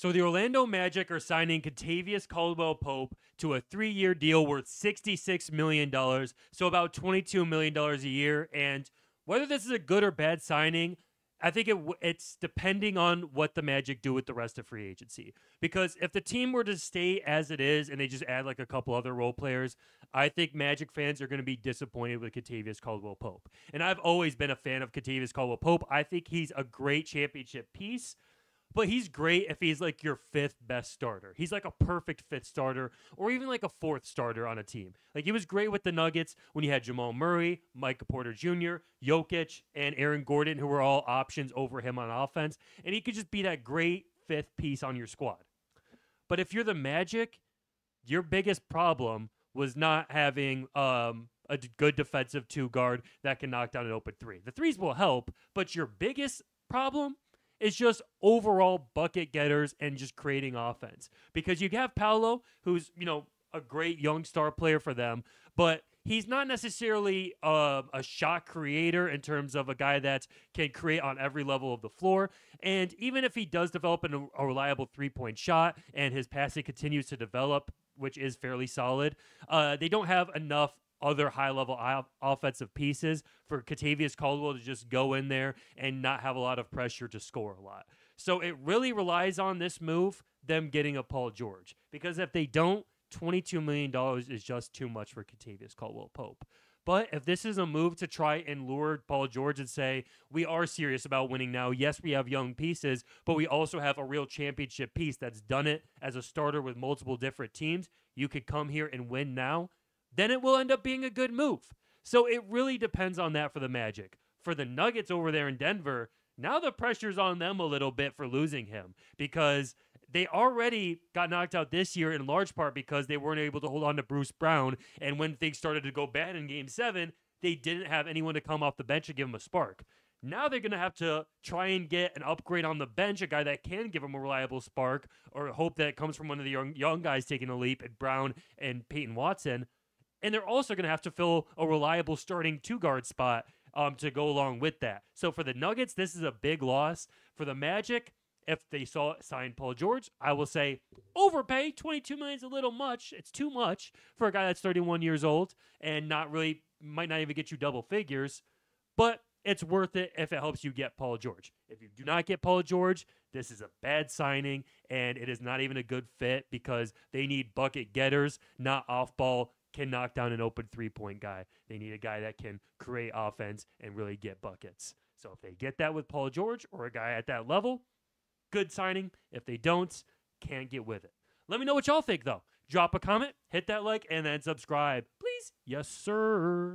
So the Orlando Magic are signing Kentavious Caldwell Pope to a three-year deal worth $66 million, so about $22 million a year. And whether this is a good or bad signing, I think it it's depending on what the Magic do with the rest of free agency. Because if the team were to stay as it is and they just add like a couple other role players, I think Magic fans are going to be disappointed with Kentavious Caldwell Pope. And I've always been a fan of Kentavious Caldwell Pope. I think he's a great championship piece but he's great if he's like your fifth best starter. He's like a perfect fifth starter or even like a fourth starter on a team. Like he was great with the Nuggets when you had Jamal Murray, Michael Porter Jr., Jokic, and Aaron Gordon, who were all options over him on offense. And he could just be that great fifth piece on your squad. But if you're the Magic, your biggest problem was not having um, a good defensive two guard that can knock down an open three. The threes will help, but your biggest problem – it's just overall bucket getters and just creating offense. Because you have Paolo, who's, you know, a great young star player for them, but he's not necessarily a, a, shot creator in terms of a guy that can create on every level of the floor. And even if he does develop an, a reliable three point shot and his passing continues to develop, which is fairly solid, uh, they don't have enough other high level offensive pieces for Kentavious Caldwell to just go in there and not have a lot of pressure to score a lot. So it really relies on this move, them getting a Paul George. Because if they don't, $22 million is just too much for Kentavious Caldwell Pope. But if this is a move to try and lure Paul George and say, we are serious about winning now, yes, we have young pieces, but we also have a real championship piece that's done it as a starter with multiple different teams, you could come here and win now then it will end up being a good move. So it really depends on that for the Magic. For the Nuggets over there in Denver, now the pressure's on them a little bit for losing him because they already got knocked out this year in large part because they weren't able to hold on to Bruce Brown. And when things started to go bad in game seven, they didn't have anyone to come off the bench and give them a spark. Now they're going to have to try and get an upgrade on the bench, a guy that can give them a reliable spark, or hope that it comes from one of the young, young guys taking a leap at Braun and Peyton Watson and they're also going to have to fill a reliable starting two guard spot um, to go along with that. So for the Nuggets, this is a big loss. For the Magic, if they saw sign Paul George, I will say overpay. 22 million is a little much. It's too much for a guy that's 31 years old and not really might not even get you double figures. But it's worth it if it helps you get Paul George. If you do not get Paul George, this is a bad signing and it is not even a good fit because they need bucket getters, not off ball can knock down an open three point guy. They need a guy that can create offense and really get buckets. So if they get that with Paul George or a guy at that level, good signing. If they don't, can't get with it. Let me know what y'all think though. Drop a comment, hit that like, and then subscribe. Please. Yes, sir.